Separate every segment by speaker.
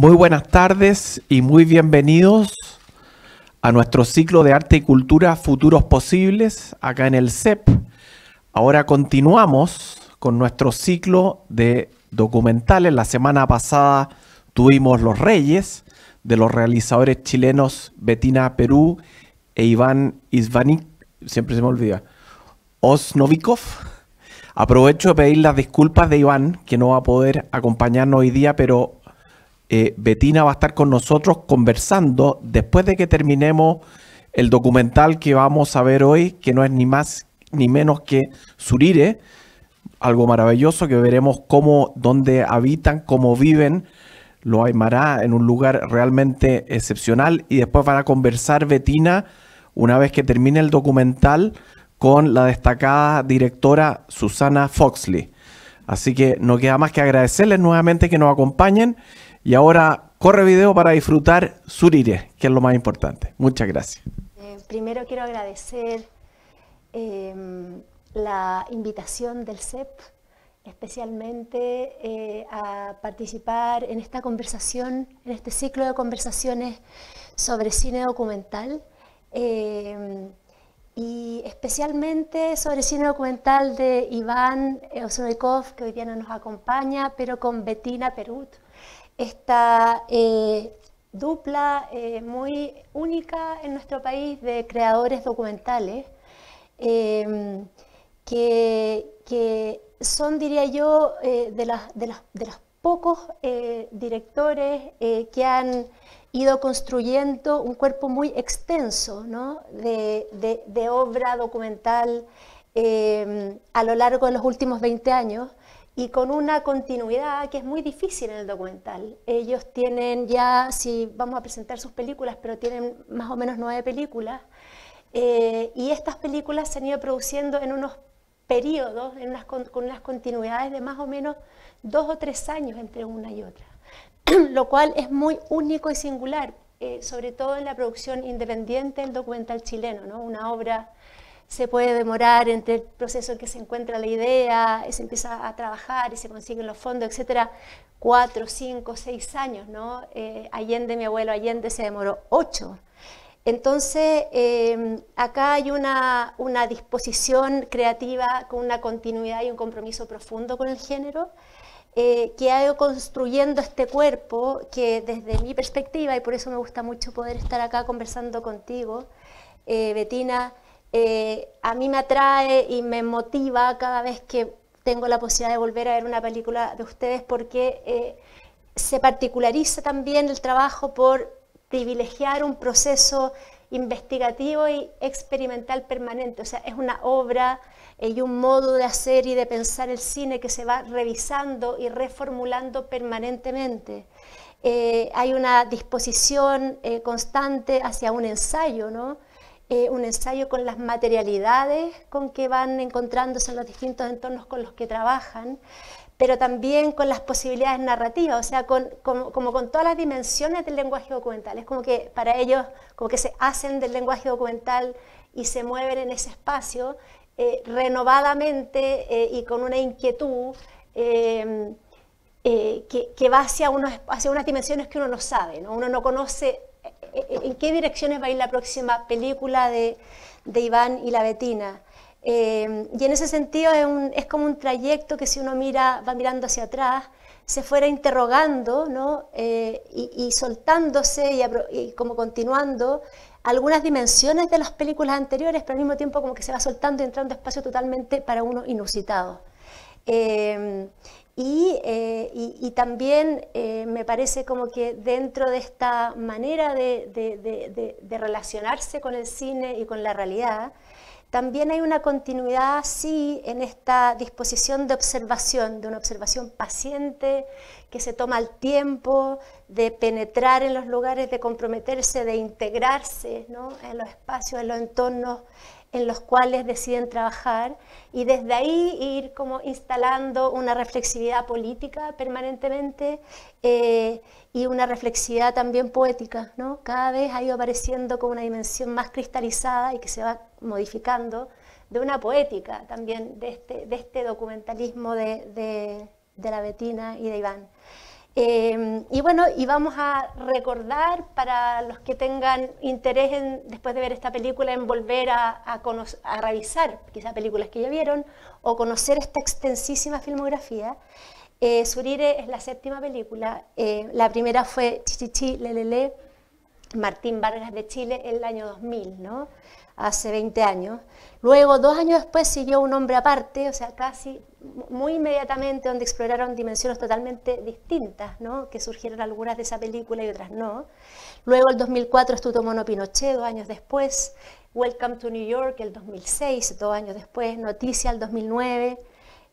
Speaker 1: Muy buenas tardes y muy bienvenidos a nuestro ciclo de arte y cultura Futuros Posibles acá en el CEP. Ahora continuamos con nuestro ciclo de documentales. La semana pasada tuvimos Los Reyes de los realizadores chilenos Betina Perú e Iván Isvanik, siempre se me olvida, Osnovikov. Aprovecho de pedir las disculpas de Iván, que no va a poder acompañarnos hoy día, pero eh, Betina va a estar con nosotros conversando después de que terminemos el documental que vamos a ver hoy, que no es ni más ni menos que Surire, algo maravilloso que veremos cómo, dónde habitan, cómo viven los Aymara en un lugar realmente excepcional y después van a conversar Betina una vez que termine el documental con la destacada directora Susana Foxley. Así que no queda más que agradecerles nuevamente que nos acompañen y ahora corre video para disfrutar Surire, que es lo más importante. Muchas gracias.
Speaker 2: Eh, primero quiero agradecer em, la invitación del CEP, especialmente eh, a participar en esta conversación, en este ciclo de conversaciones sobre cine documental. Em, y especialmente sobre cine documental de Iván Osnovikov, que hoy día no nos acompaña, pero con Bettina Perut, esta eh, dupla eh, muy única en nuestro país de creadores documentales, em, que, son, diría yo, eh, de, de, los pocos directores que han ido construyendo un cuerpo muy extenso de, obra documental em, a lo largo de los últimos 20 años y con una continuidad que es muy difícil en el documental. Ellos tienen ya, si vamos a presentar sus películas, pero tienen más o menos nueve películas, eh, y estas películas se han ido produciendo en unos periodos, en unas, con unas continuidades de más o menos dos o tres años entre una y otra, lo cual es muy único y singular, eh, sobre todo en la producción independiente del documental chileno, ¿no? una obra se puede demorar entre el proceso en que se encuentra la idea, se empieza a trabajar y se consiguen los fondos, etcétera, cuatro, cinco, seis años, ¿no? Eh, Allende, mi abuelo Allende, se demoró ocho. Entonces, em, acá hay una, una, disposición creativa con una continuidad y un compromiso profundo con el género, eh, que ha ido construyendo este cuerpo que desde mi perspectiva, y por eso me gusta mucho poder estar acá conversando contigo, eh, Betina, eh, a mí me atrae y me motiva cada vez que tengo la posibilidad de volver a ver una película de ustedes porque eh, se particulariza también el trabajo por privilegiar un proceso investigativo y experimental permanente. O sea, es una obra y un modo de hacer y de pensar el cine que se va revisando y reformulando permanentemente. Eh, hay una disposición constante hacia un ensayo, ¿no? Eh, un ensayo con las materialidades con que van encontrándose en los distintos entornos con los que trabajan, pero también con las posibilidades narrativas, o sea, con, como, con todas las dimensiones del lenguaje documental. Es como que para ellos, como que se hacen del lenguaje documental y se mueven en ese espacio eh, renovadamente eh, y con una inquietud que, que, va hacia, unos, hacia unas dimensiones que uno no sabe, ¿no? uno no conoce en qué direcciones va a ir la próxima película de, Iván y la Betina. Eh, y en ese sentido es, como un trayecto que si uno mira, va mirando hacia atrás, se fuera interrogando ¿no? Eh, y, soltándose y, como continuando algunas dimensiones de las películas anteriores, pero al mismo tiempo como que se va soltando y entrando espacio totalmente para uno inusitado. Eh, y, también eh, me parece como que dentro de esta manera de, relacionarse con el cine y con la realidad, también hay una continuidad, sí, en esta disposición de observación, de una observación paciente que se toma el tiempo de penetrar en los lugares, de comprometerse, de integrarse en los espacios, en los entornos en los cuales deciden trabajar y desde ahí ir como instalando una reflexividad política permanentemente eh, y una reflexividad también poética. ¿no? Cada vez ha ido apareciendo como una dimensión más cristalizada y que se va modificando de una poética también de este, este documentalismo de, la Betina y de Iván. Em, y bueno, y vamos a recordar para los que tengan interés en, después de ver esta película en volver a, a, revisar quizás películas que ya vieron o conocer esta extensísima filmografía. Eh, Surire es la séptima película. Eh, la primera fue Chichichi Lelele, Martín Vargas de Chile, en el año 2000, ¿no? Hace 20 años. Luego, dos años después, siguió Un hombre aparte, o sea, casi muy inmediatamente, donde exploraron dimensiones totalmente distintas, ¿no? que surgieron algunas de esa película y otras no. Luego, el 2004, estuvo Mono Pinochet, dos años después. Welcome to New York, el 2006, dos años después. Noticia, el 2009.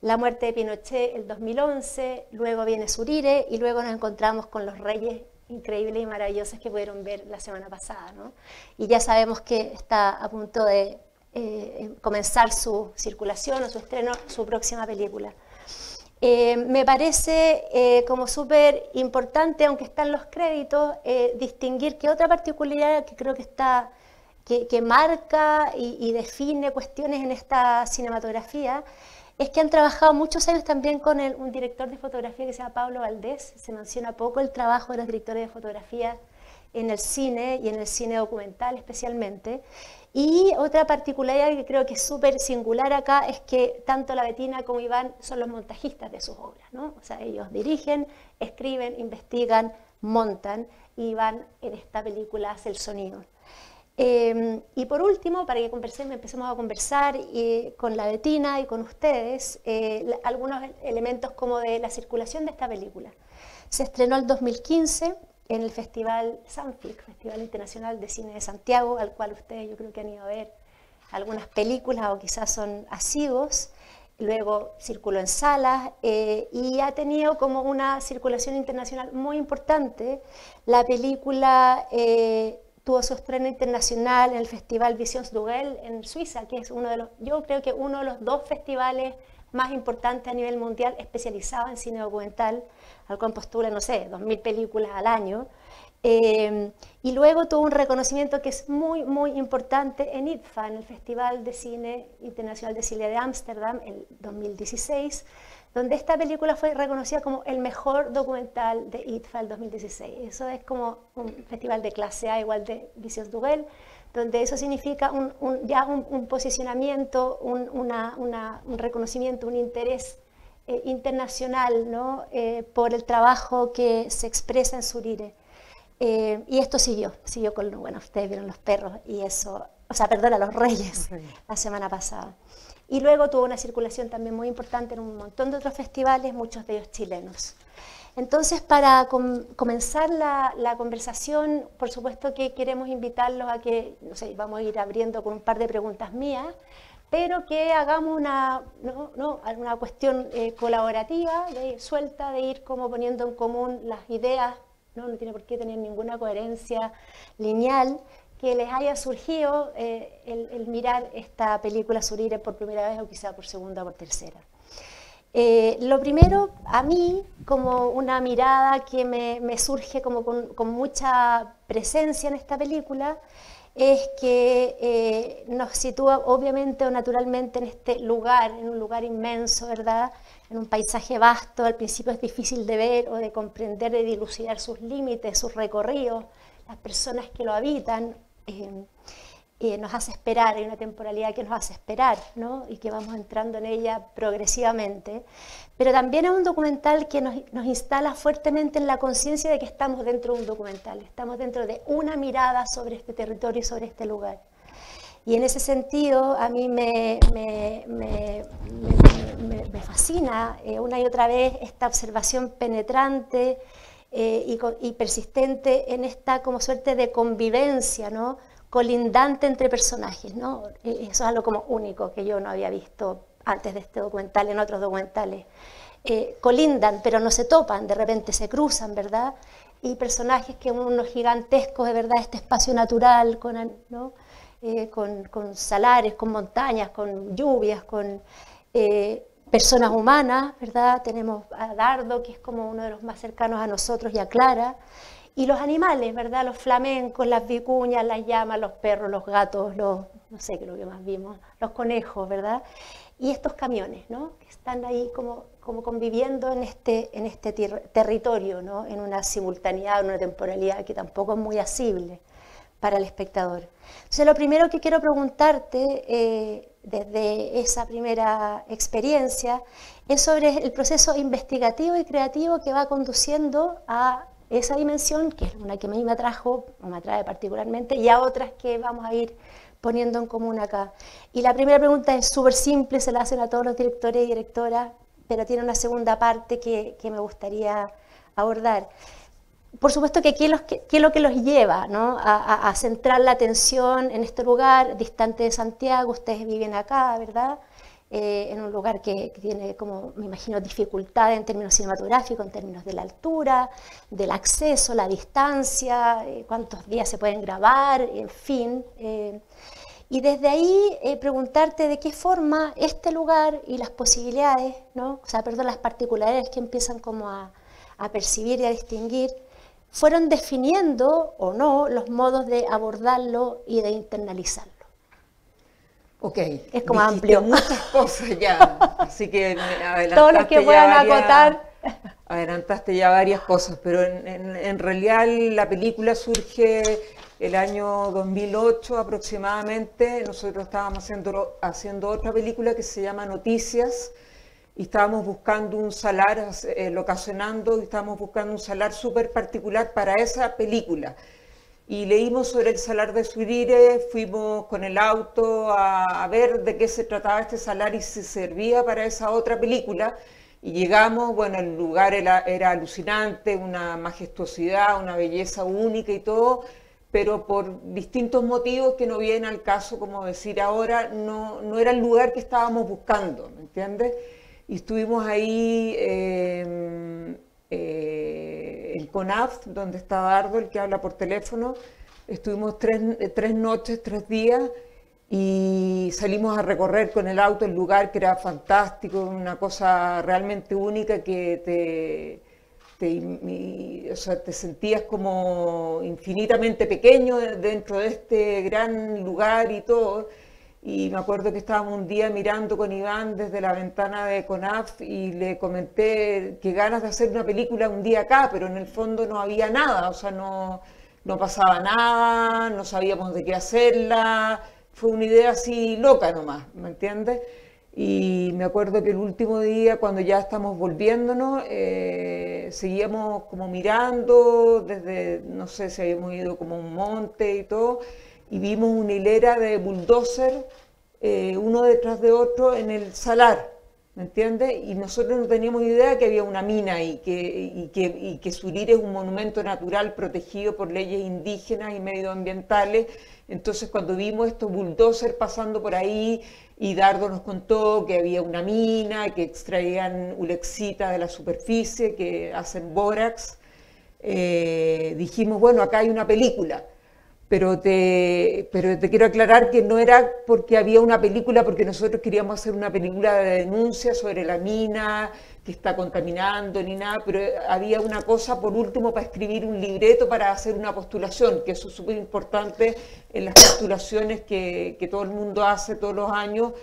Speaker 2: La muerte de Pinochet, el 2011. Luego viene Surire y luego nos encontramos con Los Reyes increíbles y maravillosas que pudieron ver la semana pasada. ¿no? Y ya sabemos que está a punto de eh, comenzar su circulación o su estreno, su próxima película. Eh, me parece eh, como súper importante, aunque están los créditos, distinguir que otra particularidad que creo que está que, marca y, define cuestiones en esta cinematografía es que han trabajado muchos años también con un director de fotografía que se llama Pablo Valdés. Se menciona poco el trabajo de los directores de fotografía en el cine y en el cine documental especialmente. Y otra particularidad que creo que es súper singular acá es que tanto la Betina como Iván son los montajistas de sus obras. ¿no? O sea, ellos dirigen, escriben, investigan, montan y Iván en esta película hace el sonido. Em, y por último, para que conversemos, empecemos a conversar con la Betina y con ustedes, eh, algunos elementos como de la circulación de esta película. Se estrenó el 2015 en el Festival Sanfic, Festival Internacional de Cine de Santiago, al cual ustedes yo creo que han ido a ver algunas películas o quizás son asiduos. Luego circuló en salas eh, y ha tenido como una circulación internacional muy importante. La película eh, tuvo su estreno internacional en el Festival Visions Dugel en Suiza, que es uno de los, yo creo que uno de los dos festivales más importantes a nivel mundial especializado en cine documental, al cual postula, no sé, 2.000 películas al año. Eh, y luego tuvo un reconocimiento que es muy, muy importante en IDFA, en el Festival de Cine Internacional de Cine de Ámsterdam, en 2016, donde esta película fue reconocida como el mejor documental de ITFA el 2016. Eso es como un festival de clase A, igual de Vicios Dugel, donde eso significa un, ya un, posicionamiento, un, reconocimiento, un interés eh, internacional ¿no? Eh, por el trabajo que se expresa en Surire. Eh, y esto siguió, siguió con, bueno, ustedes vieron los perros y eso, o sea, perdón, a los reyes la semana pasada. Y luego tuvo una circulación también muy importante en un montón de otros festivales, muchos de ellos chilenos. Entonces, para comenzar la, conversación, por supuesto que queremos invitarlos a que, no sé, vamos a ir abriendo con un par de preguntas mías, pero que hagamos una, ¿no? una cuestión eh, colaborativa, suelta, de ir como poniendo en común las ideas, ¿no? no tiene por qué tener ninguna coherencia lineal, que les haya surgido eh, el, mirar esta película Surire por primera vez o quizá por segunda o por tercera. Eh, lo primero, a mí, como una mirada que me, surge como con, mucha presencia en esta película, es que eh, nos sitúa obviamente o naturalmente en este lugar, en un lugar inmenso, ¿verdad? En un paisaje vasto, al principio es difícil de ver o de comprender, de dilucidar sus límites, sus recorridos, las personas que lo habitan, eh, eh, nos hace esperar, hay una temporalidad que nos hace esperar, ¿no? y que vamos entrando en ella progresivamente, pero también es un documental que nos, nos instala fuertemente en la conciencia de que estamos dentro de un documental, estamos dentro de una mirada sobre este territorio y sobre este lugar. Y en ese sentido, a mí me, me, me, me fascina eh, una y otra vez esta observación penetrante, eh, y, persistente en esta como suerte de convivencia, colindante entre personajes. E, eso es algo como único que yo no había visto antes de este documental, en otros documentales. Eh, colindan, pero no se topan, de repente se cruzan, ¿verdad? Y personajes que unos gigantescos, de verdad, este espacio natural. Eh, con, salares, con montañas, con lluvias, con personas humanas, ¿verdad? Tenemos a Dardo, que es como uno de los más cercanos a nosotros, y a Clara. y los animales, ¿verdad? Los flamencos, las vicuñas, las llamas, los perros, los gatos, los, no sé qué lo que más vimos, los conejos, ¿verdad? Y estos camiones, ¿no? Que están ahí como, como conviviendo en este, en este territorio, ¿no? En una simultaneidad, en una temporalidad que tampoco es muy asible para el espectador. Entonces, lo primero que quiero preguntarte eh, desde esa primera experiencia es sobre el proceso investigativo y creativo que va conduciendo a esa dimensión, que es una que a mí me atrajo, o me atrae particularmente, y a otras que vamos a ir poniendo en común acá. Y la primera pregunta es súper simple, se la hacen a todos los directores y directoras, pero tiene una segunda parte que, que me gustaría abordar. Por supuesto que qué es lo que los lleva ¿no? a, centrar la atención en este lugar distante de Santiago, ustedes viven acá, ¿verdad? Eh, en un lugar que, tiene, como me imagino, dificultades en términos cinematográficos, en términos de la altura, del acceso, la distancia, eh, cuántos días se pueden grabar, en fin. Eh, y desde ahí preguntarte de qué forma este lugar y las posibilidades, ¿no? o sea, perdón, las particularidades que empiezan como a percibir y a distinguir, fueron definiendo o no los modos de abordarlo y de internalizarlo.
Speaker 3: Ok.
Speaker 2: Es como amplio.
Speaker 3: Muchas cosas ya. Así que
Speaker 2: adelantaste Todo lo que puedan acotar.
Speaker 3: Adelantaste ya varias cosas, pero en, realidad la película surge el año 2008 aproximadamente. Nosotros estábamos haciendo, haciendo otra película que se llama Noticias estábamos buscando un salar, eh, locacionando, y estábamos buscando un salar súper particular para esa película y leímos sobre el salar de Surire, fuimos con el auto a, ver de qué se trataba este salar y si servía para esa otra película. Y llegamos, bueno, el lugar era, alucinante, una majestuosidad, una belleza única y todo, pero por distintos motivos que no vienen al caso, como decir ahora, no, no era el lugar que estábamos buscando, ¿me entiendes? Y estuvimos ahí... Eh, eh, el CONAF, donde está Dardo, el que habla por teléfono. Estuvimos tres, tres noches, tres días y salimos a recorrer con el auto el lugar que era fantástico, una cosa realmente única que te, o sea, te sentías como infinitamente pequeño dentro de este gran lugar y todo. Y me acuerdo que estábamos un día mirando con Iván desde la ventana de CONAF y le comenté que ganas de hacer una película un día acá, pero en el fondo no había nada, o sea, no, no pasaba nada, no sabíamos de qué hacerla, fue una idea así loca nomás, ¿me entiendes? Y me acuerdo que el último día, cuando ya estamos volviéndonos, eh, seguíamos como mirando desde, no sé si habíamos ido como un monte y todo, y vimos una hilera de bulldozer, eh, uno detrás de otro en el salar, ¿me entiendes? Y nosotros no teníamos idea que había una mina y que, y que, y que Surire es un monumento natural protegido por leyes indígenas y medioambientales. Entonces cuando vimos estos bulldozer pasando por ahí y Dardo nos contó que había una mina, que extraían ulexita de la superficie, que hacen bórax, eh, dijimos, bueno, acá hay una película pero te, pero te quiero aclarar que no era porque había una película, porque nosotros queríamos hacer una película de denuncia sobre la mina que está contaminando ni nada, pero había una cosa por último para escribir un libreto para hacer una postulación, que eso es súper importante en las postulaciones que, que todo el mundo hace todos los años,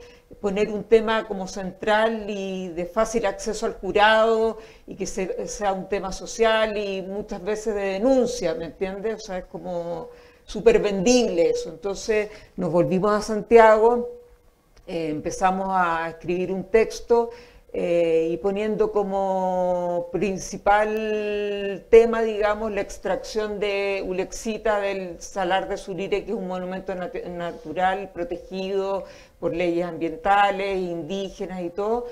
Speaker 3: poner un tema como central y de fácil acceso al jurado y que sea un tema social y muchas veces de denuncia, ¿me entiendes? O sea, es como súper vendible eso. Entonces nos volvimos a Santiago, eh, empezamos a escribir un texto eh, y poniendo como principal tema, digamos, la extracción de ulexita del salar de Surire, que es un monumento natural protegido por leyes ambientales, indígenas y todo.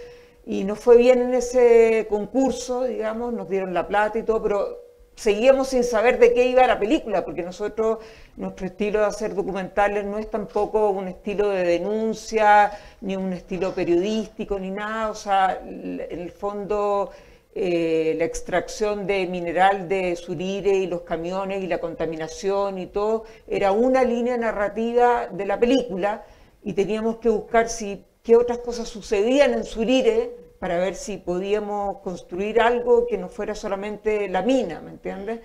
Speaker 3: Y nos fue bien en ese concurso, digamos, nos dieron la plata y todo, pero seguíamos sin saber de qué iba la película, porque nosotros, nuestro estilo de hacer documentales no es tampoco un estilo de denuncia, ni un estilo periodístico, ni nada, o sea, en el fondo eh, la extracción de mineral de Surire y los camiones y la contaminación y todo, era una línea narrativa de la película y teníamos que buscar si qué otras cosas sucedían en Surire para ver si podíamos construir algo que no fuera solamente la mina, ¿me entiendes?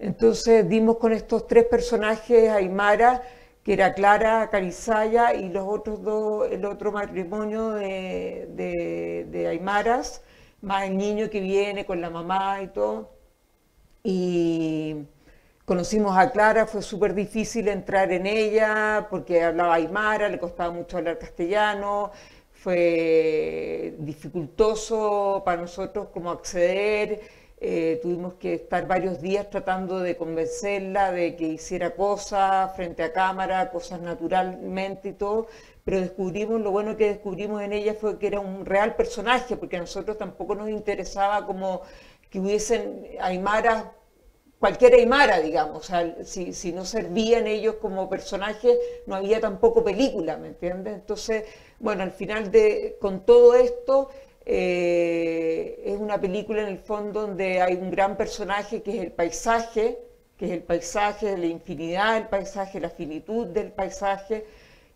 Speaker 3: Entonces dimos con estos tres personajes, Aymara, que era Clara Carizaya y los otros dos, el otro matrimonio de, de, Aymaras, más el niño que viene con la mamá y todo. Y conocimos a Clara, fue súper difícil entrar en ella porque hablaba Aymara, le costaba mucho hablar castellano, fue dificultoso para nosotros como acceder eh, tuvimos que estar varios días tratando de convencerla de que hiciera cosas frente a cámara, cosas naturalmente y todo, pero descubrimos, lo bueno que descubrimos en ella fue que era un real personaje, porque a nosotros tampoco nos interesaba como que hubiesen aymaras, cualquier aymara, digamos, o sea, si, si no servían ellos como personajes, no había tampoco película, ¿me entiendes? Entonces, bueno, al final de, con todo esto eh, es una película en el fondo donde hay un gran personaje que es el paisaje, que es el paisaje, la infinidad del paisaje, la finitud del paisaje,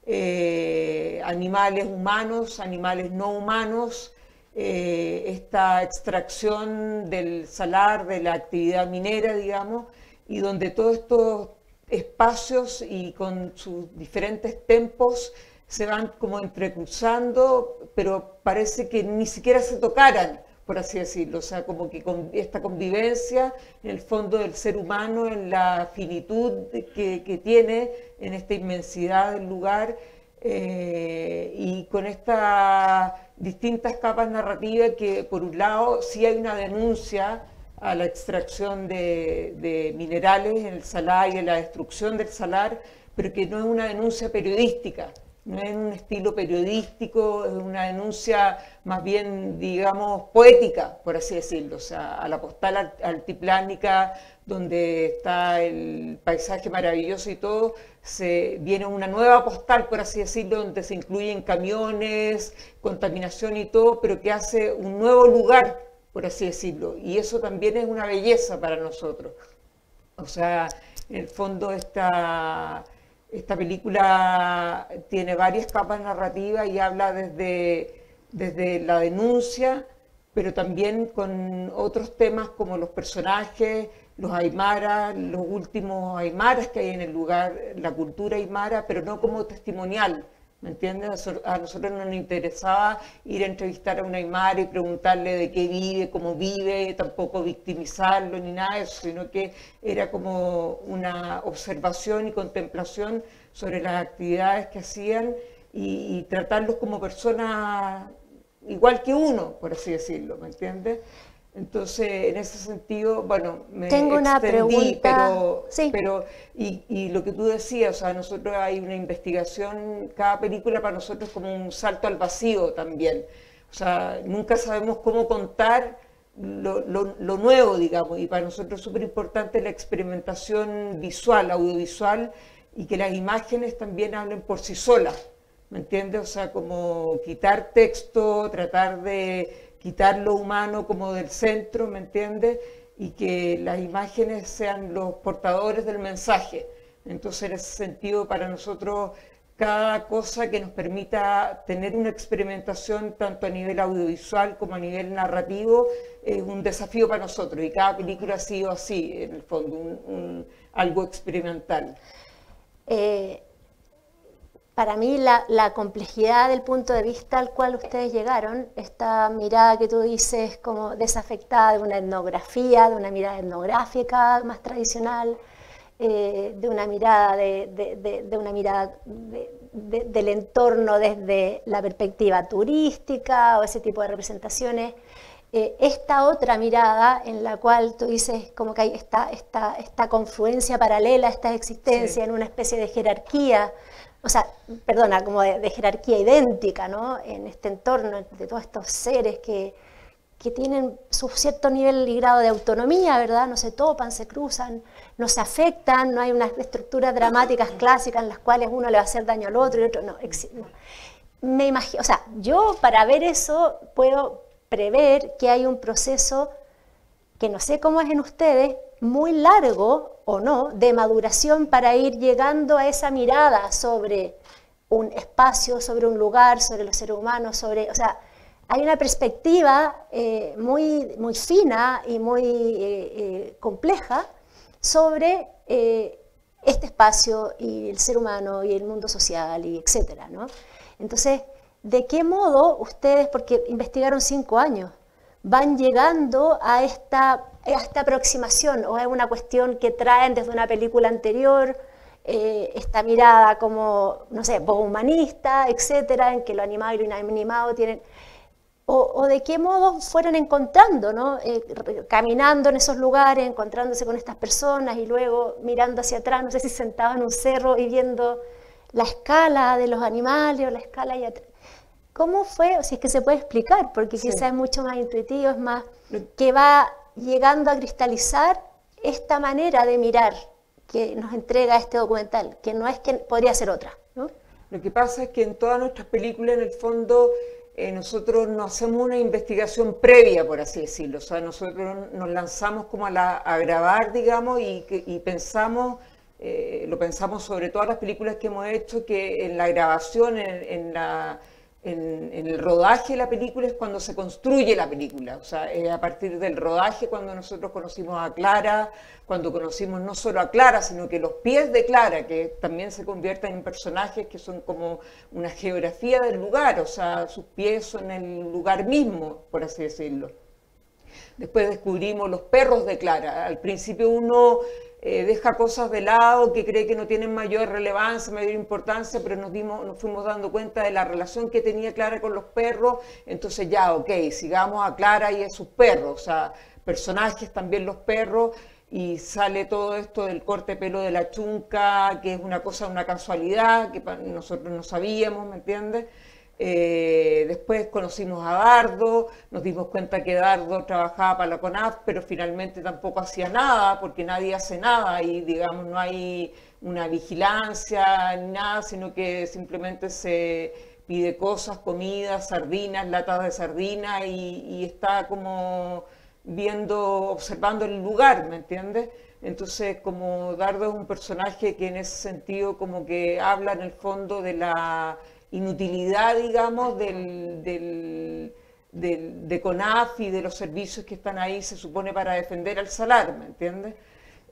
Speaker 3: eh, animales humanos, animales no humanos, eh, esta extracción del salar, de la actividad minera, digamos, y donde todos estos espacios y con sus diferentes tempos se van como entrecruzando, pero parece que ni siquiera se tocaran, por así decirlo. O sea, como que con esta convivencia en el fondo del ser humano, en la finitud que, tiene, en esta inmensidad del lugar, eh, y con estas distintas capas narrativas que, por un lado, sí hay una denuncia a la extracción de, minerales en el salar y a la destrucción del salar, pero que no es una denuncia periodística, no es un estilo periodístico, es una denuncia más bien, digamos, poética, por así decirlo, o sea, a la postal altiplánica, donde está el paisaje maravilloso y todo, se viene una nueva postal, por así decirlo, donde se incluyen camiones, contaminación y todo, pero que hace un nuevo lugar, por así decirlo, y eso también es una belleza para nosotros. O sea, en el fondo está esta película tiene varias capas narrativas y habla desde, desde la denuncia, pero también con otros temas como los personajes, los aymaras, los últimos aymaras que hay en el lugar, la cultura aymara, pero no como testimonial, ¿Me entiendes? A nosotros no nos interesaba ir a entrevistar a un aymara y preguntarle de qué vive, cómo vive, tampoco victimizarlo ni nada de eso, sino que era como una observación y contemplación sobre las actividades que hacían y, y tratarlos como personas igual que uno, por así decirlo, ¿me entiendes? Entonces, en ese sentido, bueno,
Speaker 2: me Tengo una pregunta.
Speaker 3: pero, pero y, lo que tú decías, o sea, nosotros hay una investigación, cada película para nosotros es como un salto al vacío también. O sea, nunca sabemos cómo contar lo, lo nuevo, digamos, y para nosotros es súper importante la experimentación visual, audiovisual, y que las imágenes también hablen por sí solas, ¿me entiendes? O sea, como quitar texto, tratar de quitar lo humano como del centro, ¿me entiendes? Y que las imágenes sean los portadores del mensaje. Entonces, en ese sentido, para nosotros, cada cosa que nos permita tener una experimentación tanto a nivel audiovisual como a nivel narrativo es un desafío para nosotros y cada película ha sido así, en el fondo, algo experimental.
Speaker 2: Eh, para mí la, complejidad del punto de vista al cual ustedes llegaron, esta mirada que tú dices como desafectada de una etnografía, de una mirada etnográfica más tradicional, eh, de una mirada, de, una mirada del entorno desde la perspectiva turística o ese tipo de representaciones, eh, esta otra mirada en la cual tú dices como que hay esta, esta, esta confluencia paralela, esta existencia en una especie de jerarquía o sea, perdona, como de, jerarquía idéntica, ¿no? En este entorno de todos estos seres que, que tienen su cierto nivel y grado de autonomía, ¿verdad? No se topan, se cruzan, no se afectan, no hay unas estructuras dramáticas clásicas en las cuales uno le va a hacer daño al otro y otro no. Me imagino, o sea, yo para ver eso puedo prever que hay un proceso que no sé cómo es en ustedes, muy largo o no, de maduración para ir llegando a esa mirada sobre un espacio, sobre un lugar, sobre los seres humanos, sobre, o sea, hay una perspectiva eh, muy, muy fina y muy eh, eh, compleja sobre este espacio y el ser humano y el mundo social y etcétera, ¿no? Entonces, ¿de qué modo ustedes, porque investigaron cinco años, van llegando a esta, esta aproximación o es una cuestión que traen desde una película anterior, eh, esta mirada como, no sé, humanista, etcétera, en que lo animado y lo inanimado tienen o, de qué modo fueron encontrando, ¿no? Eh, caminando en esos lugares, encontrándose con estas personas y luego mirando hacia atrás, no sé si sentado en un cerro y viendo la escala de los animales o la escala y atrás. ¿Cómo fue? O si es que se puede explicar, porque quizás es mucho más intuitivo, es más que va llegando a cristalizar esta manera de mirar que nos entrega este documental, que no es que podría ser otra.
Speaker 3: Lo que pasa es que en todas nuestras películas, en el fondo, eh, nosotros no hacemos una investigación previa, por así decirlo. O sea, nosotros nos lanzamos como a, grabar, digamos, y, pensamos, eh, lo pensamos sobre todas las películas que hemos hecho, que en la grabación, en la en, el rodaje de la película es cuando se construye la película, o sea, es a partir del rodaje cuando nosotros conocimos a Clara, cuando conocimos no solo a Clara, sino que los pies de Clara, que también se convierten en personajes que son como una geografía del lugar, o sea, sus pies son el lugar mismo, por así decirlo. Después descubrimos los perros de Clara. Al principio uno eh, deja cosas de lado que cree que no tienen mayor relevancia, mayor importancia, pero nos, dimos, nos fuimos dando cuenta de la relación que tenía Clara con los perros, entonces ya, ok, sigamos a Clara y a sus perros, o sea, personajes también los perros, y sale todo esto del corte pelo de la chunca, que es una cosa, una casualidad, que nosotros no sabíamos, ¿me entiendes? Eh, después conocimos a Dardo, nos dimos cuenta que Dardo trabajaba para la CONAF, pero finalmente tampoco hacía nada, porque nadie hace nada y digamos no hay una vigilancia ni nada, sino que simplemente se pide cosas, comidas, sardinas, latas de sardina y, está como viendo, observando el lugar, ¿me entiendes? Entonces, como Dardo es un personaje que en ese sentido como que habla en el fondo de la inutilidad, digamos, del, del, de CONAF y de los servicios que están ahí, se supone, para defender al salar, ¿me entiendes?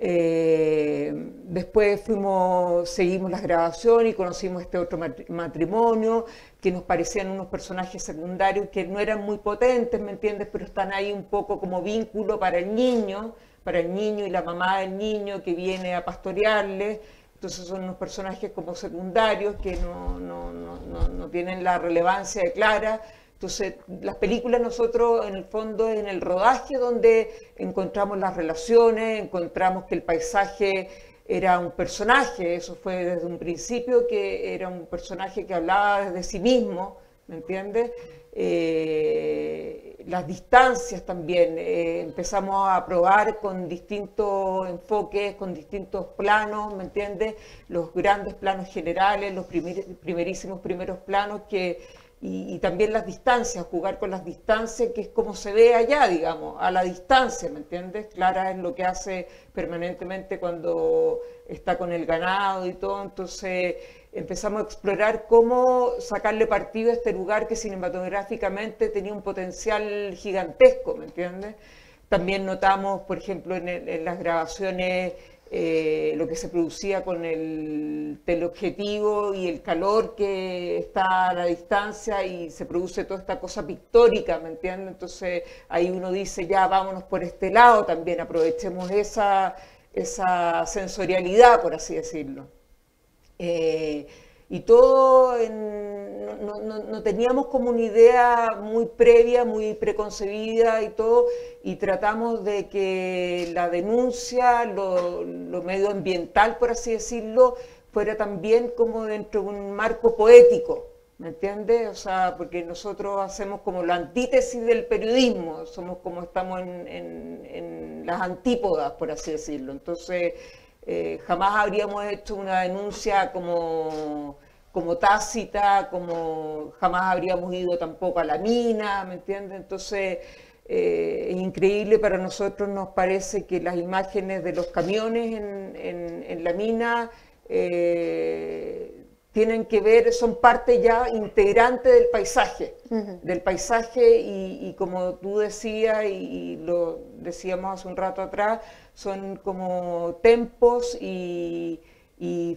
Speaker 3: Eh, después fuimos, seguimos las grabaciones y conocimos este otro matrimonio que nos parecían unos personajes secundarios que no eran muy potentes, ¿me entiendes? Pero están ahí un poco como vínculo para el niño, para el niño y la mamá del niño que viene a pastorearle. Entonces son unos personajes como secundarios que no, no, no, no, tienen la relevancia de Clara. Entonces las películas nosotros en el fondo en el rodaje donde encontramos las relaciones, encontramos que el paisaje era un personaje, eso fue desde un principio que era un personaje que hablaba desde sí mismo, ¿me entiendes? Eh, las distancias también, eh, empezamos a probar con distintos enfoques, con distintos planos, ¿me entiendes? Los grandes planos generales, los primerísimos primeros planos que, y, también las distancias, jugar con las distancias, que es como se ve allá, digamos, a la distancia, ¿me entiendes? Clara es lo que hace permanentemente cuando está con el ganado y todo, entonces empezamos a explorar cómo sacarle partido a este lugar que cinematográficamente tenía un potencial gigantesco, ¿me entiendes? También notamos, por ejemplo, en, las grabaciones eh, lo que se producía con el teleobjetivo y el calor que está a la distancia y se produce toda esta cosa pictórica, ¿me entiendes? Entonces ahí uno dice, ya vámonos por este lado también, aprovechemos esa, esa sensorialidad, por así decirlo. Eh, y todo, no, teníamos como una idea muy previa, muy preconcebida y todo, y tratamos de que la denuncia, lo, medioambiental, por así decirlo, fuera también como dentro de un marco poético, ¿me entiendes? O sea, porque nosotros hacemos como la antítesis del periodismo, somos como estamos en, en las antípodas, por así decirlo. Entonces, eh, jamás habríamos hecho una denuncia como, como tácita, como jamás habríamos ido tampoco a la mina, ¿me entiendes? Entonces, eh, es increíble para nosotros, nos parece que las imágenes de los camiones en, la mina eh, tienen que ver, son parte ya integrante del paisaje, del paisaje y, como tú decías y, lo decíamos hace un rato atrás, son como tempos y,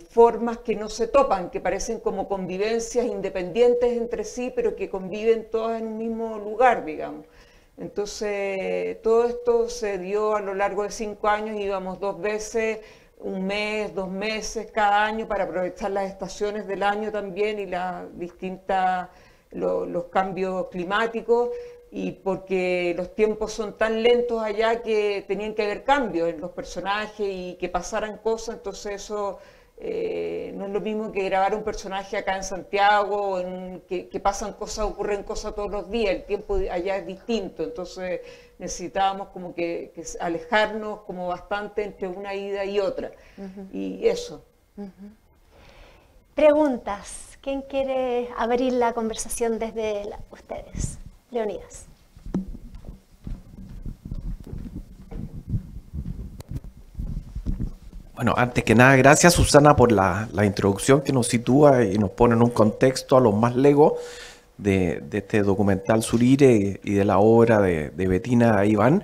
Speaker 3: formas que no se topan, que parecen como convivencias independientes entre sí, pero que conviven todas en un mismo lugar, digamos. Entonces, todo esto se dio a lo largo de cinco años, íbamos dos veces, un mes, dos meses cada año para aprovechar las estaciones del año también y las distintas, los cambios climáticos y porque los tiempos son tan lentos allá que tenían que haber cambios en los personajes y que pasaran cosas, entonces eso eh, no es lo mismo que grabar un personaje acá en Santiago, en, que, pasan cosas, ocurren cosas todos los días, el tiempo allá es distinto, entonces necesitábamos como que, alejarnos como bastante entre una ida y otra, y eso.
Speaker 2: Preguntas, ¿quién quiere abrir la conversación desde ustedes? Leonidas.
Speaker 1: Bueno, antes que nada, gracias Susana por la, introducción que nos sitúa y nos pone en un contexto a los más legos de, este documental Surire y de la obra de, de Betina Iván.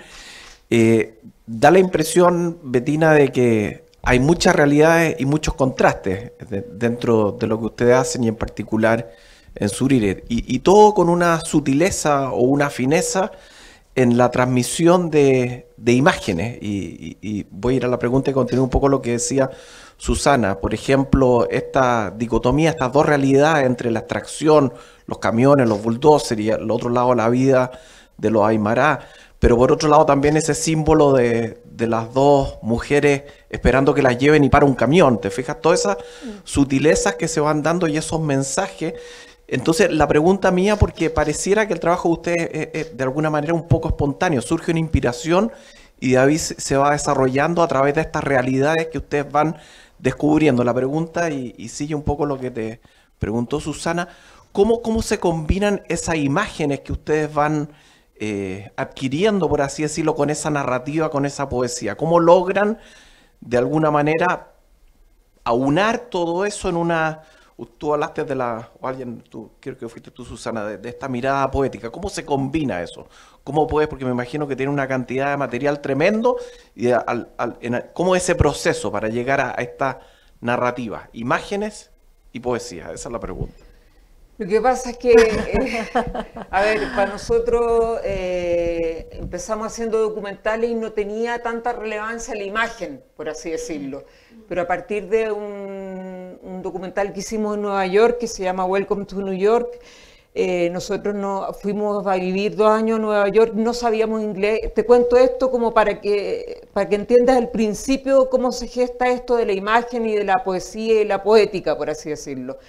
Speaker 1: Eh, da la impresión, Betina, de que hay muchas realidades y muchos contrastes dentro de lo que ustedes hacen y en particular en Surire. Y, todo con una sutileza o una fineza en la transmisión de, imágenes. Y, voy a ir a la pregunta y continúo un poco lo que decía Susana. Por ejemplo, esta dicotomía, estas dos realidades entre la extracción, los camiones, los bulldozers y el otro lado la vida de los Aymara. Pero por otro lado también ese símbolo de, las dos mujeres esperando que las lleven y para un camión. ¿Te fijas? Todas esas sutilezas que se van dando y esos mensajes entonces, la pregunta mía, porque pareciera que el trabajo de ustedes es, de alguna manera un poco espontáneo, surge una inspiración y David se va desarrollando a través de estas realidades que ustedes van descubriendo. La pregunta, y, sigue un poco lo que te preguntó Susana, ¿cómo, cómo se combinan esas imágenes que ustedes van eh, adquiriendo, por así decirlo, con esa narrativa, con esa poesía? ¿Cómo logran, de alguna manera, aunar todo eso en una tú hablaste de la, o alguien, tú, creo que fuiste tú, Susana, de, esta mirada poética. ¿Cómo se combina eso? ¿Cómo puedes? Porque me imagino que tiene una cantidad de material tremendo. Y ¿Cómo es ese proceso para llegar a, esta narrativa? Imágenes y poesía. Esa es la pregunta.
Speaker 3: Lo que pasa es que, eh, a ver, para nosotros eh, empezamos haciendo documentales y no tenía tanta relevancia la imagen, por así decirlo. Pero a partir de un, documental que hicimos en Nueva York, que se llama Welcome to New York, eh, nosotros no, fuimos a vivir dos años en Nueva York, no sabíamos inglés. Te cuento esto como para que, para que entiendas el principio, cómo se gesta esto de la imagen y de la poesía y la poética, por así decirlo.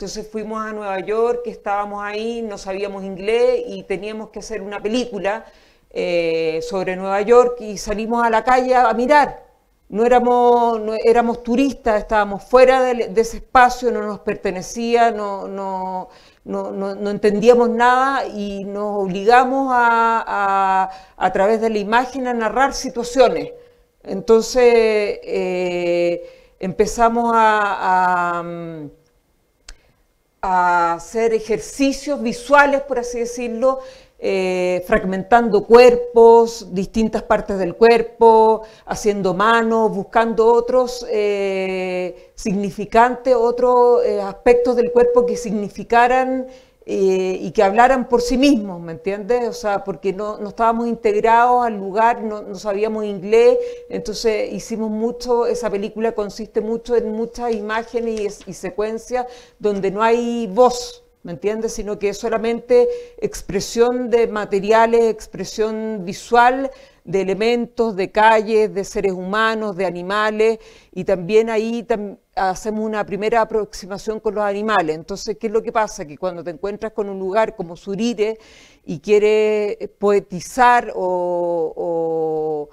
Speaker 3: Entonces fuimos a Nueva York, estábamos ahí, no sabíamos inglés y teníamos que hacer una película eh, sobre Nueva York y salimos a la calle a mirar. No éramos, éramos turistas, estábamos fuera de, ese espacio, no nos pertenecía, no, no, no, entendíamos nada y nos obligamos a, a, través de la imagen a narrar situaciones. Entonces eh, empezamos a a hacer ejercicios visuales, por así decirlo, eh, fragmentando cuerpos, distintas partes del cuerpo, haciendo manos, buscando otros eh, significantes, otros eh, aspectos del cuerpo que significaran eh, y que hablaran por sí mismos, ¿me entiendes? O sea, porque no, estábamos integrados al lugar, no, sabíamos inglés, entonces hicimos mucho, esa película consiste mucho en muchas imágenes y, secuencias donde no hay voz, ¿me entiendes? Sino que es solamente expresión de materiales, expresión visual de elementos, de calles, de seres humanos, de animales, y también ahí hacemos una primera aproximación con los animales. Entonces, ¿qué es lo que pasa? Que cuando te encuentras con un lugar como Surire y quieres poetizar o,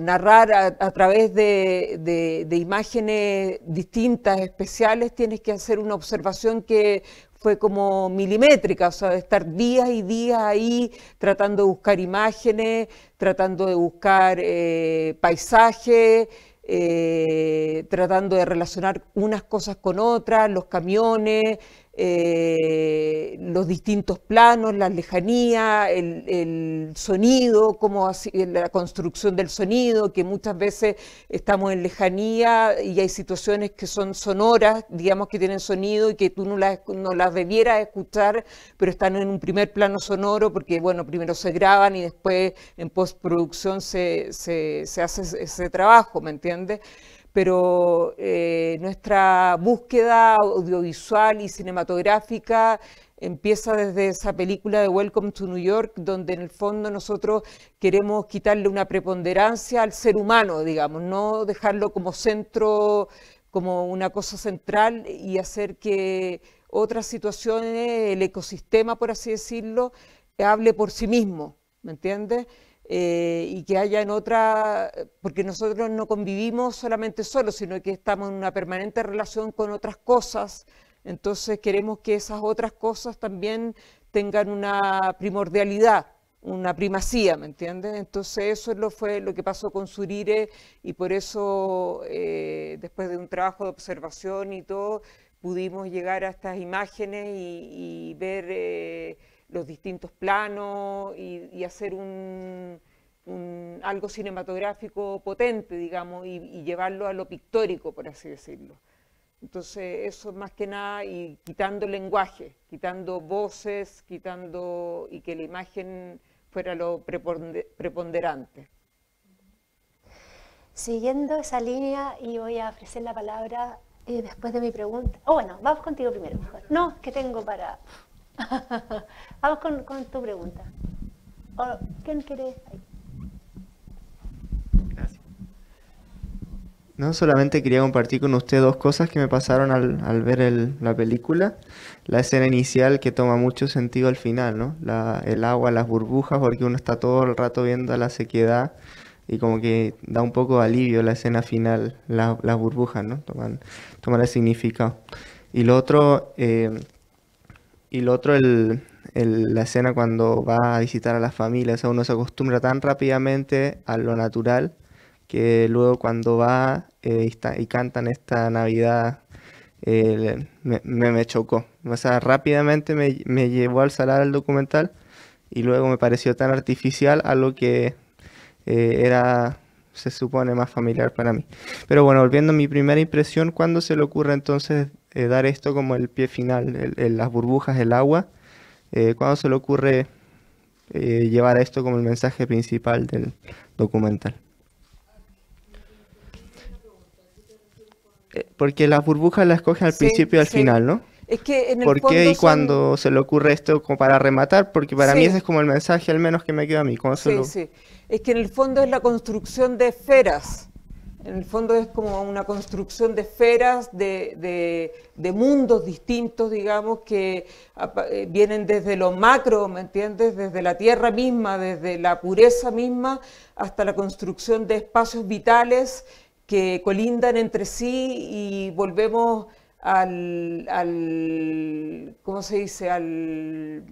Speaker 3: narrar a, través de, imágenes distintas, especiales, tienes que hacer una observación que fue como milimétrica, o sea, de estar días y días ahí tratando de buscar imágenes, tratando de buscar eh, paisajes, eh, tratando de relacionar unas cosas con otras, los camiones, eh, los distintos planos, la lejanía, el, sonido, cómo la construcción del sonido, que muchas veces estamos en lejanía y hay situaciones que son sonoras, digamos que tienen sonido y que tú no las, no debieras escuchar, pero están en un primer plano sonoro porque, bueno, primero se graban y después en postproducción se, se, se hace ese trabajo, ¿me entiendes? Pero eh, nuestra búsqueda audiovisual y cinematográfica empieza desde esa película de Welcome to New York, donde en el fondo nosotros queremos quitarle una preponderancia al ser humano, digamos, no dejarlo como centro, como una cosa central y hacer que otras situaciones, el ecosistema, por así decirlo, hable por sí mismo, ¿me entiendes? Eh, y que haya en otra, porque nosotros no convivimos solamente solos, sino que estamos en una permanente relación con otras cosas, entonces queremos que esas otras cosas también tengan una primordialidad, una primacía, ¿me entiendes? Entonces eso lo fue lo que pasó con Surire y por eso eh, después de un trabajo de observación y todo, pudimos llegar a estas imágenes y, ver... Eh, los distintos planos y, hacer un, algo cinematográfico potente, digamos, y, llevarlo a lo pictórico, por así decirlo. Entonces, eso más que nada, y quitando lenguaje, quitando voces, quitando, y que la imagen fuera lo preponderante.
Speaker 2: Siguiendo esa línea, y voy a ofrecer la palabra eh, después de mi pregunta. Oh, bueno, vamos contigo primero, mejor. No, que tengo para Vamos con, tu pregunta. ¿Quién quiere?
Speaker 4: Gracias. No, solamente quería compartir con usted dos cosas que me pasaron al, ver la película. La escena inicial que toma mucho sentido al final, ¿no? el agua, las burbujas, porque uno está todo el rato viendo la sequedad y como que da un poco de alivio la escena final, las burbujas, ¿no? Toman, toman el significado. Y lo otro, eh, y lo otro, el, la escena cuando va a visitar a las familias, uno se acostumbra tan rápidamente a lo natural que luego cuando va eh, y, cantan esta Navidad me, me, chocó. O sea, rápidamente me, me llevó al salar el documental y luego me pareció tan artificial a lo que eh, era se supone más familiar para mí. Pero bueno, volviendo a mi primera impresión, ¿cuándo se le ocurre entonces eh, dar esto como el pie final, las burbujas, el agua? Eh, ¿Cuándo se le ocurre eh, llevar esto como el mensaje principal del documental? porque las burbujas las escogen al principio y al final, ¿no?
Speaker 3: Es que en el
Speaker 4: ¿Por qué y cuando se le ocurre esto como para rematar? Porque para mí ese es como el mensaje al menos que me queda a mí. ¿Cómo
Speaker 3: sí, sí. Es que en el fondo es la construcción de esferas. En el fondo es como una construcción de esferas, de, mundos distintos, digamos, que eh, vienen desde lo macro, ¿me entiendes? Desde la tierra misma, desde la pureza misma, hasta la construcción de espacios vitales que colindan entre sí y volvemos al, al ¿cómo se dice? Al,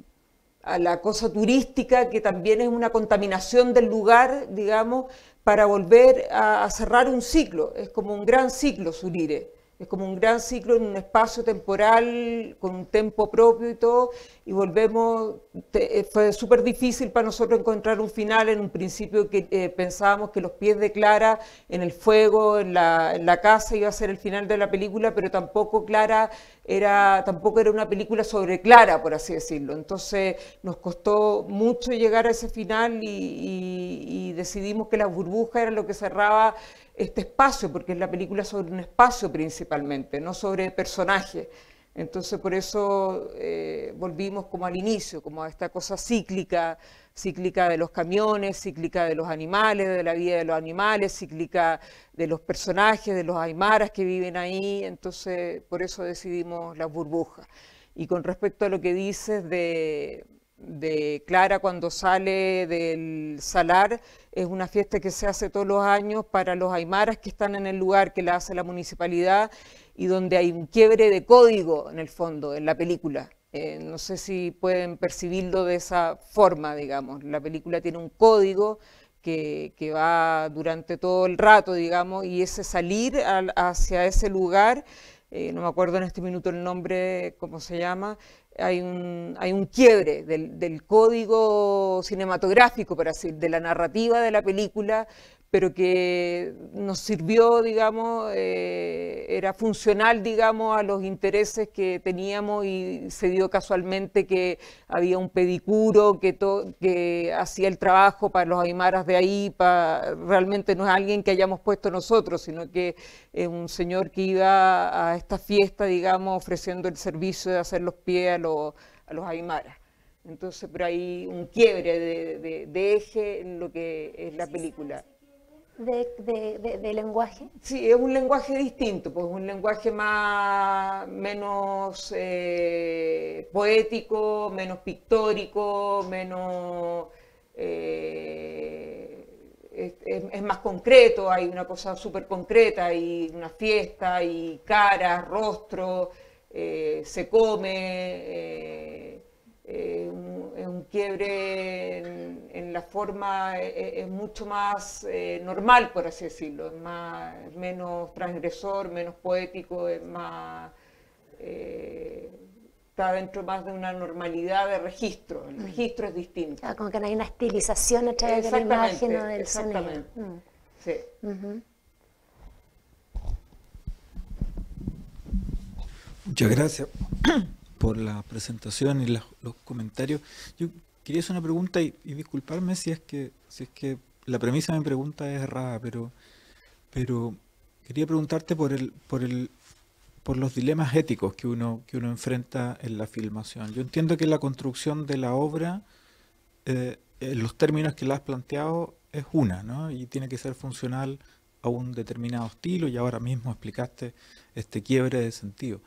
Speaker 3: a la cosa turística, que también es una contaminación del lugar, digamos, para volver a, a cerrar un ciclo. Es como un gran ciclo, Surire. Es como un gran ciclo en un espacio temporal, con un tempo propio y todo, y volvemos, eh, fue súper difícil para nosotros encontrar un final, en un principio que eh, pensábamos que los pies de Clara en el fuego, en la, en la, casa, iba a ser el final de la película, pero tampoco Clara era, tampoco era una película sobre Clara, por así decirlo. Entonces nos costó mucho llegar a ese final y, y decidimos que la burbuja era lo que cerraba este espacio, porque es la película sobre un espacio principalmente, no sobre personajes. Entonces por eso eh, volvimos como al inicio, como a esta cosa cíclica, cíclica de los camiones, cíclica de los animales, de la vida de los animales, cíclica de los personajes, de los aymaras que viven ahí. Entonces por eso decidimos la burbuja. Y con respecto a lo que dices de, de Clara cuando sale del salar, es una fiesta que se hace todos los años para los aymaras que están en el lugar que la hace la municipalidad y donde hay un quiebre de código en el fondo, en la película. Eh, no sé si pueden percibirlo de esa forma, digamos. La película tiene un código que, va durante todo el rato, digamos, y ese salir hacia ese lugar eh, no me acuerdo en este minuto el nombre, cómo se llama, hay un, hay un quiebre del, del, código cinematográfico, para decir, de la narrativa de la película, pero que nos sirvió, digamos, eh, era funcional, digamos, a los intereses que teníamos y se dio casualmente que había un pedicuro que, que hacía el trabajo para los aymaras de ahí, para, realmente no es alguien que hayamos puesto nosotros, sino que es un señor que iba a esta fiesta, digamos, ofreciendo el servicio de hacer los pies a los, a los aymaras. Entonces, pero hay un quiebre de, de, de eje en lo que es la película
Speaker 2: de, lenguaje?
Speaker 3: Sí, es un lenguaje distinto, pues un lenguaje más, menos eh, poético, menos pictórico, menos... Eh, es, más concreto, hay una cosa súper concreta, hay una fiesta, hay caras, rostro, eh, se come eh, un, un, quiebre en, la forma eh, eh, es, mucho más normal, por así decirlo, es más, menos transgresor, menos poético, es más está dentro más de una normalidad de registro. El mm. registro es distinto.
Speaker 2: Ah, como que no hay una estilización a través de la imagen o del
Speaker 3: exactamente.
Speaker 2: sonido. Mm.
Speaker 3: Sí.
Speaker 5: Muchas gracias por la presentación y los comentarios. Yo quería hacer una pregunta y, disculparme si es que si es que la premisa de mi pregunta es errada, pero pero quería preguntarte por el por el por los dilemas éticos que uno que uno enfrenta en la filmación. Yo entiendo que la construcción de la obra eh, en los términos que la has planteado es una, ¿no? Y tiene que ser funcional a un determinado estilo y ahora mismo explicaste este quiebre de sentido.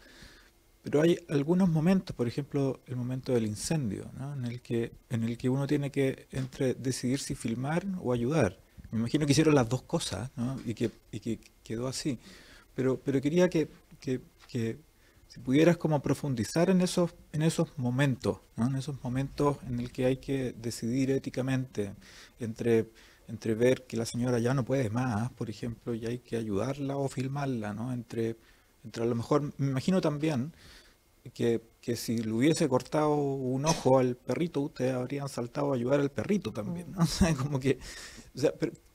Speaker 5: Pero hay algunos momentos, por ejemplo, el momento del incendio, en, el que, en el que uno tiene que entre decidir si filmar o ayudar. Me imagino que hicieron las dos cosas y, que, y que quedó así. Pero, pero quería que, que, que si pudieras como profundizar en esos, en esos momentos, en esos momentos en el que hay que decidir éticamente entre, entre ver que la señora ya no puede más, por ejemplo, y hay que ayudarla o filmarla, ¿no? entre, entre a lo mejor, me imagino también que, si le hubiese cortado un ojo al perrito, ustedes habrían saltado a ayudar al perrito también. ¿no? como que,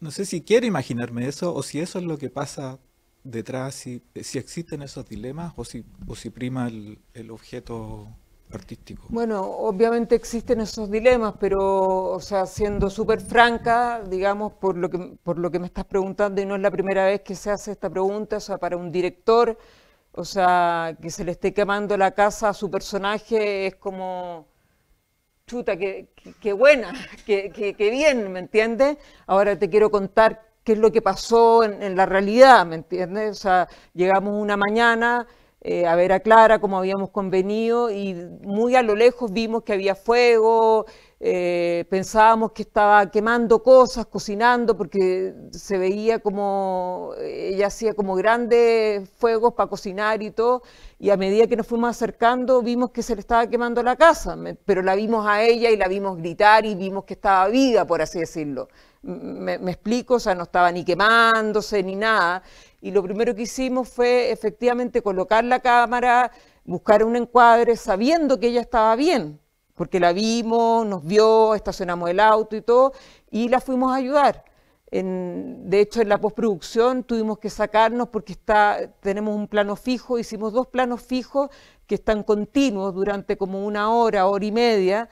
Speaker 5: no sé si quiero imaginarme eso o si eso es lo que pasa detrás, si, si existen esos dilemas o si, o si prima el, objeto artístico.
Speaker 3: Bueno, obviamente existen esos dilemas, pero, o sea, siendo súper franca, digamos, por lo, que, por lo que me estás preguntando, y no es la primera vez que se hace esta pregunta, o sea, para un director o sea, que se le esté quemando la casa a su personaje es como, chuta, qué, buena, qué, bien, ¿me entiendes? Ahora te quiero contar qué es lo que pasó en, la realidad, ¿me entiendes? O sea, llegamos una mañana eh, a ver a Clara como habíamos convenido y muy a lo lejos vimos que había fuego, eh, pensábamos que estaba quemando cosas, cocinando, porque se veía como, ella hacía como grandes fuegos para cocinar y todo, y a medida que nos fuimos acercando vimos que se le estaba quemando la casa, pero la vimos a ella y la vimos gritar y vimos que estaba viva, por así decirlo. Me, me explico, o sea, no estaba ni quemándose ni nada, y lo primero que hicimos fue efectivamente colocar la cámara, buscar un encuadre sabiendo que ella estaba bien, porque la vimos, nos vio, estacionamos el auto y todo, y la fuimos a ayudar. de hecho, en la postproducción tuvimos que sacarnos porque está, tenemos un plano fijo, hicimos dos planos fijos que están continuos durante como una hora, hora y media,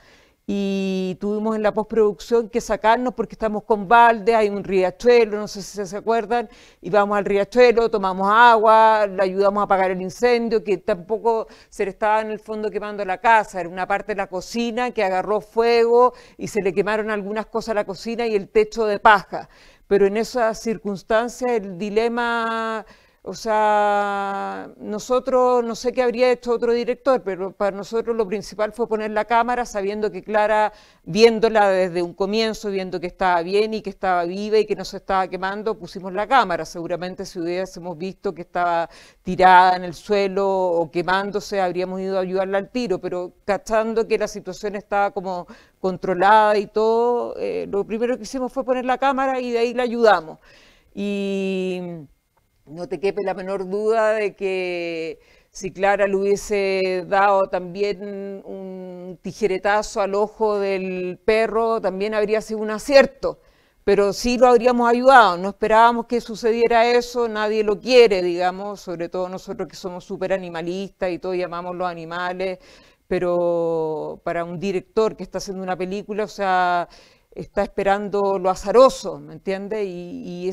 Speaker 3: y tuvimos en la postproducción que sacarnos porque estamos con balde, hay un riachuelo, no sé si se acuerdan, y vamos al riachuelo, tomamos agua, le ayudamos a apagar el incendio, que tampoco se le estaba en el fondo quemando la casa, era una parte de la cocina que agarró fuego y se le quemaron algunas cosas a la cocina y el techo de paja. Pero en esas circunstancias el dilema o sea, nosotros, no sé qué habría hecho otro director, pero para nosotros lo principal fue poner la cámara sabiendo que Clara, viéndola desde un comienzo, viendo que estaba bien y que estaba viva y que no se estaba quemando, pusimos la cámara. Seguramente si hubiésemos visto que estaba tirada en el suelo o quemándose, habríamos ido a ayudarla al tiro, pero cachando que la situación estaba como controlada y todo, eh, lo primero que hicimos fue poner la cámara y de ahí la ayudamos. Y no te quepe la menor duda de que si Clara le hubiese dado también un tijeretazo al ojo del perro, también habría sido un acierto. Pero sí lo habríamos ayudado, no esperábamos que sucediera eso, nadie lo quiere, digamos, sobre todo nosotros que somos súper animalistas y todos llamamos los animales, pero para un director que está haciendo una película, o sea, está esperando lo azaroso, ¿me entiendes? Y,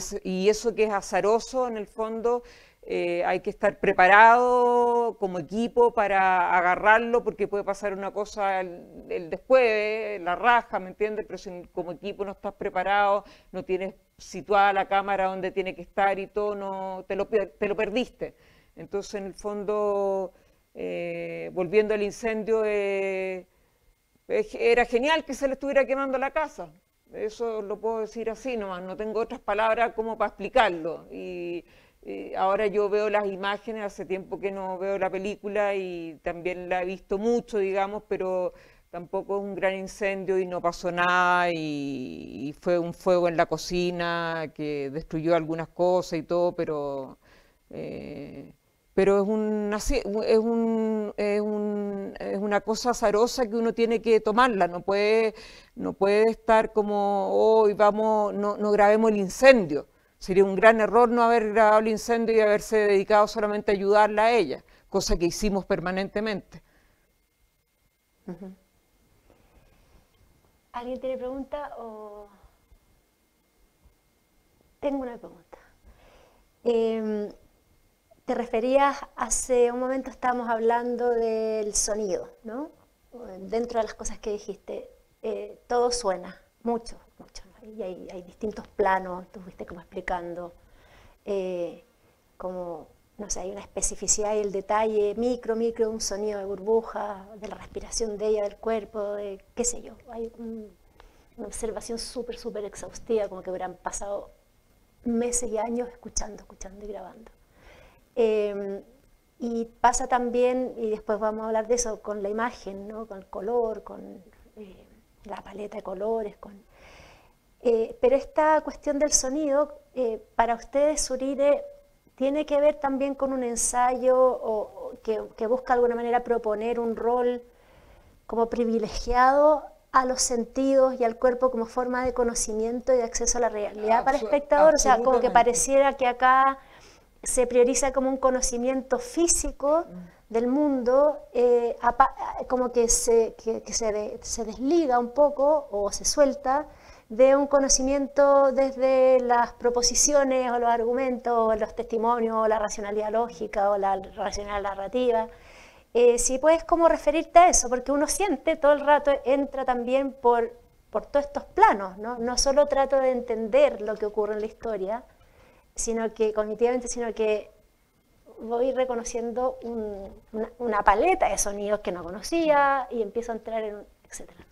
Speaker 3: eso que es azaroso, en el fondo, eh, hay que estar preparado como equipo para agarrarlo porque puede pasar una cosa el, después, la raja, ¿me entiendes? Pero si como equipo no estás preparado, no tienes situada la cámara donde tiene que estar y todo, no, te, lo, te lo perdiste. Entonces, en el fondo, eh, volviendo al incendio, eh, era genial que se le estuviera quemando la casa. Eso lo puedo decir así nomás, no tengo otras palabras como para explicarlo. Y, ahora yo veo las imágenes, hace tiempo que no veo la película y también la he visto mucho, digamos, pero tampoco es un gran incendio y no pasó nada y, fue un fuego en la cocina que destruyó algunas cosas y todo, pero... Eh, pero es, un, es, un, es, un, es, una cosa azarosa que uno tiene que tomarla, no puede, no puede estar como, hoy vamos, no, no grabemos el incendio Sería un gran error no haber grabado el incendio y haberse dedicado solamente a ayudarla a ella, cosa que hicimos permanentemente.
Speaker 2: ¿Alguien tiene pregunta o...? Tengo una pregunta. Em, te referías, hace un momento estábamos hablando del sonido, ¿no? Dentro de las cosas que dijiste, eh, todo suena, mucho, mucho y hay, distintos planos, tú fuiste como explicando, eh, como, no sé, hay una especificidad y el detalle micro, micro, un sonido de burbuja, de la respiración de ella, del cuerpo, de qué sé yo. Hay una observación súper, súper exhaustiva, como que hubieran pasado meses y años escuchando, escuchando y grabando. Em, y pasa también, y después vamos a hablar de eso, con la imagen, ¿no? con el color, con eh, la paleta de colores, con eh, pero esta cuestión del sonido, eh, para ustedes, Surire, tiene que ver también con un ensayo que, busca de alguna manera proponer un rol como privilegiado a los sentidos y al cuerpo como forma de conocimiento y de acceso a la realidad para el espectador. O sea, como que pareciera que acá se prioriza como un conocimiento físico mm. del mundo, eh, como que, se, se desliga un poco o se suelta de un conocimiento desde las proposiciones o los argumentos o los testimonios o la racionalidad lógica o la racionalidad narrativa. Eh, si puedes como referirte a eso, porque uno siente todo el rato, entra también por, por todos estos planos, ¿no? no solo trato de entender lo que ocurre en la historia, sino que cognitivamente, sino que voy reconociendo una, una, paleta de sonidos que no conocía y empiezo a entrar en, etcétera.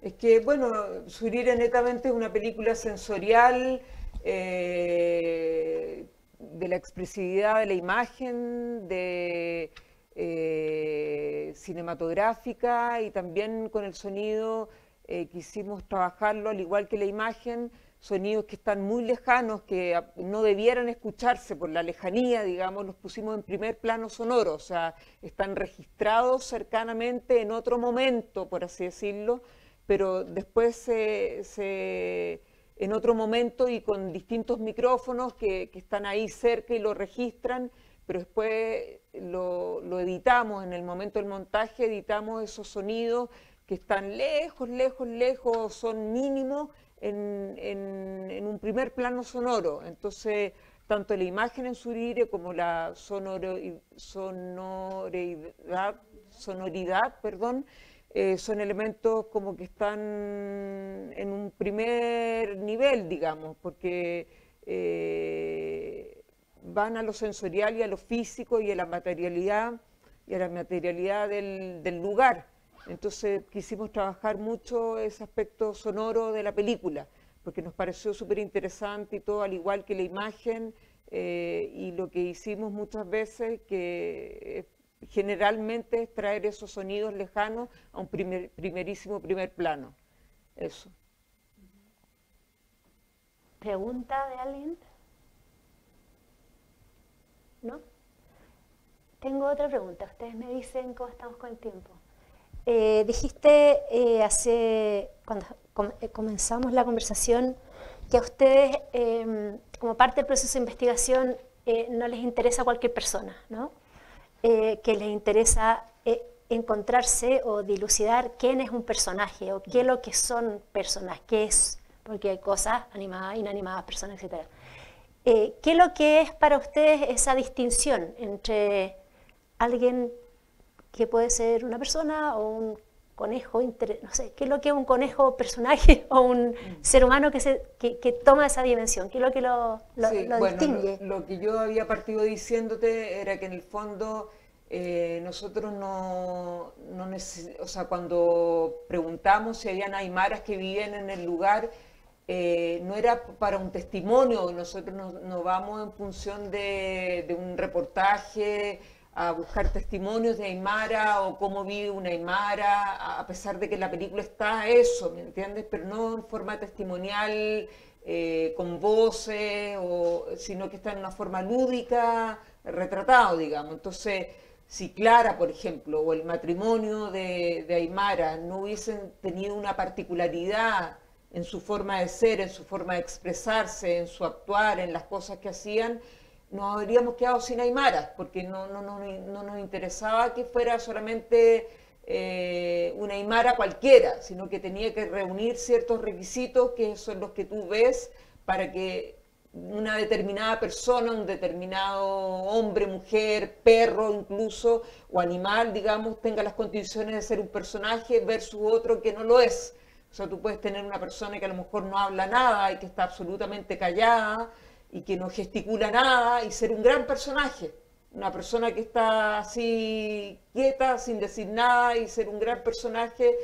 Speaker 3: Es que, bueno, Surire netamente es una película sensorial eh, de la expresividad de la imagen, de eh, cinematográfica y también con el sonido eh, quisimos trabajarlo al igual que la imagen, sonidos que están muy lejanos, que no debieran escucharse por la lejanía, digamos, los pusimos en primer plano sonoro, o sea, están registrados cercanamente en otro momento, por así decirlo, pero después en otro momento y con distintos micrófonos que, están ahí cerca y lo registran, pero después lo, editamos, en el momento del montaje editamos esos sonidos que están lejos, lejos, lejos, son mínimos en, un primer plano sonoro. Entonces, tanto la imagen en Surire como la sonoridad, sonoridad eh, son elementos como que están en un primer nivel, digamos, porque eh, van a lo sensorial y a lo físico y a la materialidad y a la materialidad del, lugar. Entonces quisimos trabajar mucho ese aspecto sonoro de la película, porque nos pareció súper interesante y todo, al igual que la imagen, eh, y lo que hicimos muchas veces, que generalmente es traer esos sonidos lejanos a un primerísimo primer plano. Eso.
Speaker 2: ¿Pregunta de alguien? ¿no? Tengo otra pregunta. Ustedes me dicen cómo estamos con el tiempo. Eh, dijiste eh, hace, cuando eh, comenzamos la conversación, que a ustedes, em, como parte del proceso de investigación, no les interesa cualquier persona, ¿no? que les interesa encontrarse o dilucidar quién es un personaje o qué es lo que son personas, qué es, porque hay cosas animadas, inanimadas, personas, etc. ¿Qué es lo que es para ustedes esa distinción entre alguien que puede ser una persona o un conejo, no sé, ¿qué es lo que es un conejo personaje o un mm. ser humano que, se, que, toma esa dimensión? ¿Qué es lo que lo, lo, distingue?
Speaker 3: Lo, que yo había partido diciéndote era que en el fondo eh, nosotros no, no o sea, cuando preguntamos si habían aymaras que vivían en el lugar, eh, no era para un testimonio, nosotros nos, vamos en función de, de un reportaje, a buscar testimonios de Aymara o cómo vive una Aymara, a pesar de que la película está eso, ¿me entiendes? Pero no en forma testimonial, eh, con voces, o, sino que está en una forma lúdica, retratado, digamos. Entonces, si Clara, por ejemplo, o el matrimonio de, de Aymara no hubiesen tenido una particularidad en su forma de ser, en su forma de expresarse, en su actuar, en las cosas que hacían, nos habríamos quedado sin aymaras, porque no, no, no, no nos interesaba que fuera solamente eh, una aymara cualquiera, sino que tenía que reunir ciertos requisitos que son los que tú ves para que una determinada persona, un determinado hombre, mujer, perro incluso, o animal, digamos, tenga las condiciones de ser un personaje versus otro que no lo es. O sea, tú puedes tener una persona que a lo mejor no habla nada y que está absolutamente callada, y que no gesticula nada y ser un gran personaje. Una persona que está así quieta, sin decir nada y ser un gran personaje.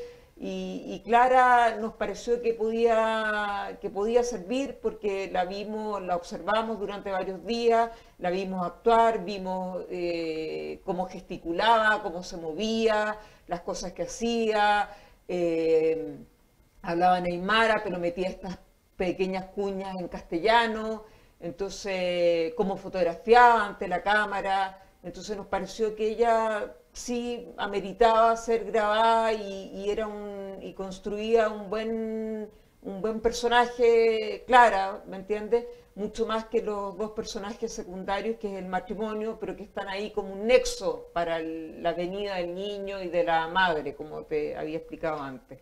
Speaker 3: Y, Clara nos pareció que podía, que podía servir porque la vimos, la observamos durante varios días, la vimos actuar, vimos eh, cómo gesticulaba, cómo se movía, las cosas que hacía. Eh, hablaba en Aymara, pero metía estas pequeñas cuñas en castellano entonces cómo fotografiaba ante la cámara, entonces nos pareció que ella sí ameritaba ser grabada y, era y construía un buen, un buen personaje, Clara, ¿me entiendes? Mucho más que los dos personajes secundarios, que es el matrimonio, pero que están ahí como un nexo para la venida del niño y de la madre, como te había explicado antes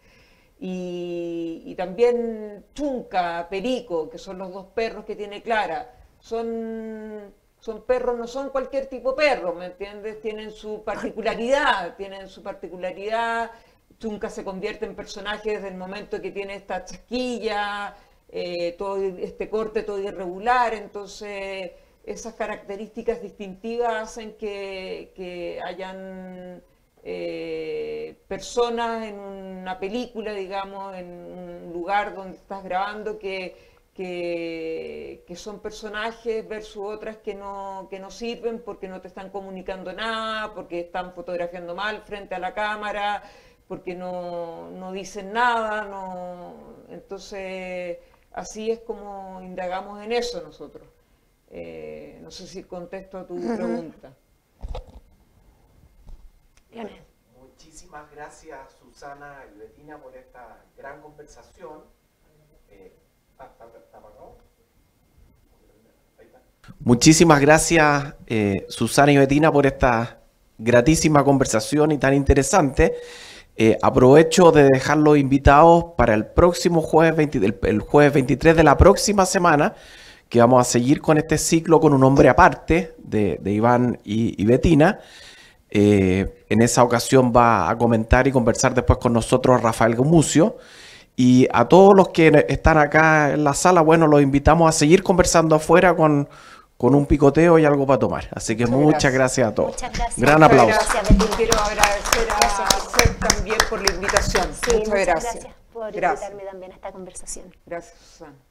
Speaker 3: y, también Chunca, Perico, que son los dos perros que tiene Clara. Son, son perros, no son cualquier tipo de perro, ¿me entiendes? Tienen su particularidad, tienen su particularidad. Chunca se convierte en personaje desde el momento que tiene esta chasquilla, eh, todo este corte todo irregular, entonces esas características distintivas hacen que, que hayan eh, personas en una película, digamos, en un lugar donde estás grabando que, que, son personajes versus otras que no, que no sirven porque no te están comunicando nada, porque están fotografiando mal frente a la cámara, porque no, no dicen nada, no... entonces así es como indagamos en eso nosotros. Eh, no sé si contesto a tu pregunta.
Speaker 1: Muchísimas gracias Susana y Betina por esta gran conversación. Eh, Muchísimas gracias eh, Susana y Betina por esta gratísima conversación y tan interesante. Eh, aprovecho de dejarlos invitados para el próximo jueves, el, jueves 23 de la próxima semana, que vamos a seguir con este ciclo con un hombre aparte de, Iván y, y Betina. Eh, en esa ocasión va a comentar y conversar después con nosotros Rafael Gumucio. Y a todos los que están acá en la sala, bueno, los invitamos a seguir conversando afuera con, con un picoteo y algo para tomar. Así que muchas, gracias. a todos. Muchas gracias. Gran aplauso.
Speaker 3: Quiero agradecer a también por la invitación.
Speaker 2: muchas, gracias. por invitarme también a esta conversación.
Speaker 3: Gracias, Susana.